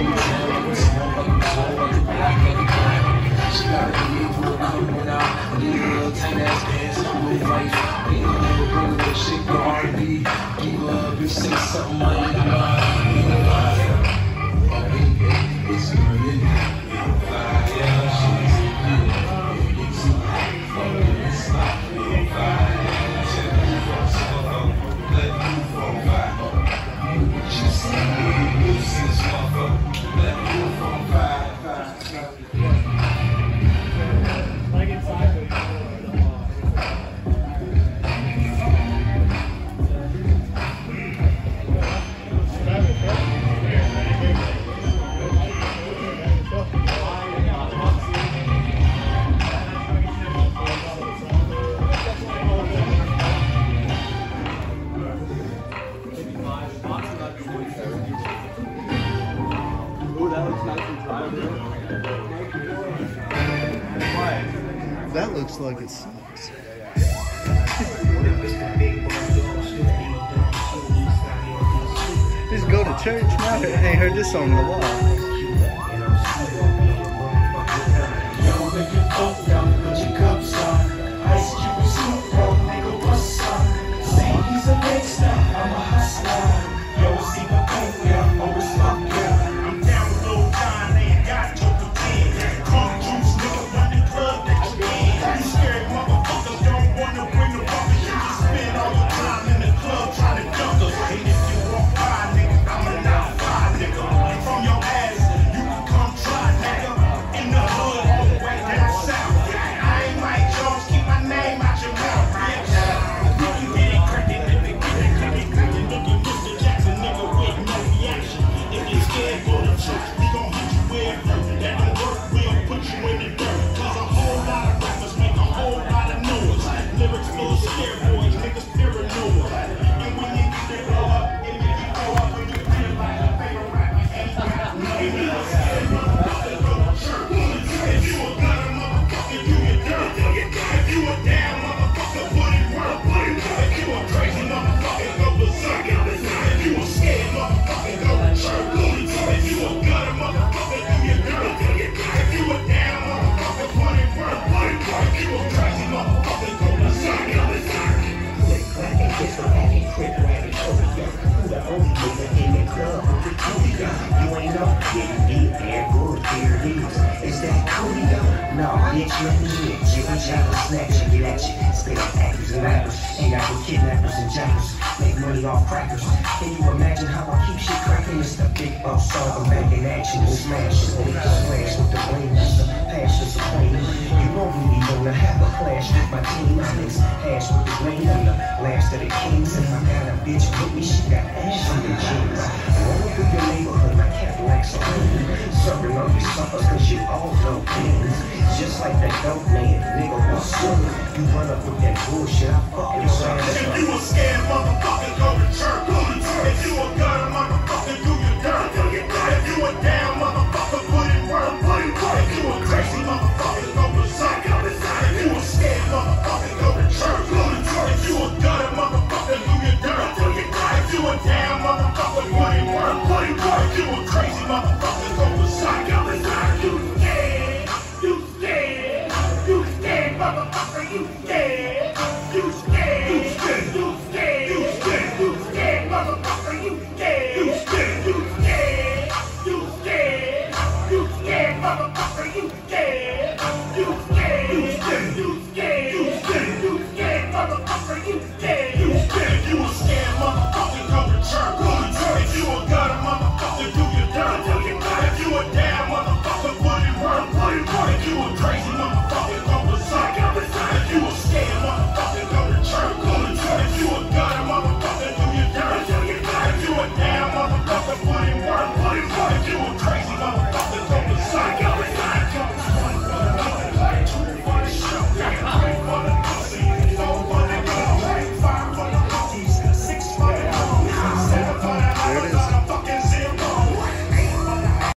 She That looks like it sucks. Just go to church now. Ain't heard this song in a while. No, bitch, let me hit. Jiggle, jaggle, snatch, and get at you. Spit up actors and rappers. Ain't got no kidnappers and jackers. Make money off crackers. Can you imagine how I keep shit cracking? It's the big boss song. I'm back in action. Smash it. Make a splash with the. That's the passion supreme. You won't really wanna have a clash with my team. I mix hash with the green. I'm the last of the kings. If I got a bitch with me, she got ash in the jeans. Roll through your neighborhood like Cadillacs you run up with that bullshit, I fuck you around. If you a scared motherfucker, go to church. If you a gutter motherfucker, do your dirt. If you a damn motherfucker, put in work. put in work. If you a crazy motherfucker, go berserk. If you a scared motherfucker, go to church. If you a gutter motherfucker, do your dirt. If you a damn motherfucker, put in work, put in work. If you a crazy motherfucker. you.